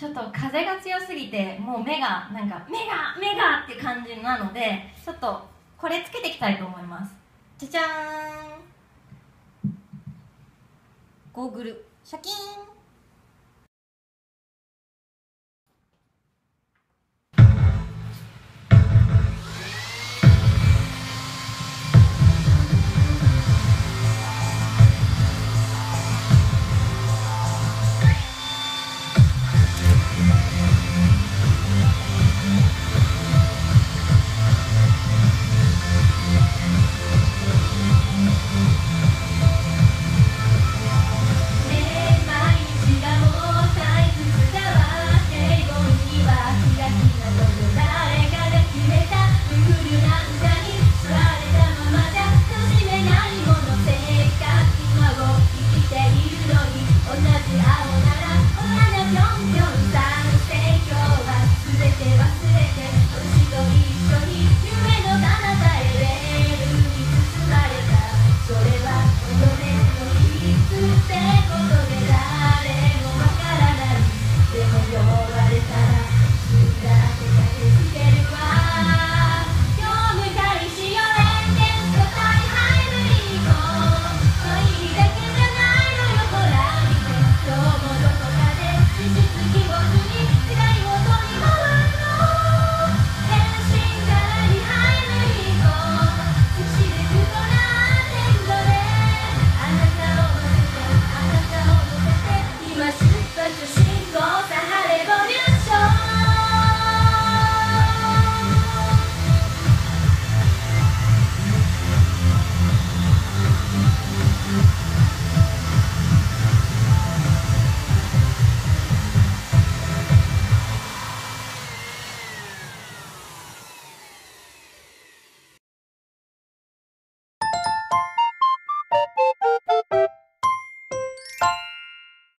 ちょっと風が強すぎてもう目がなんか目が目がっていう感じなのでちょっとこれつけていきたいと思います。じゃじゃーんゴーグル。シャキーン。生きているのに同じ青なら親のぴょんぴょん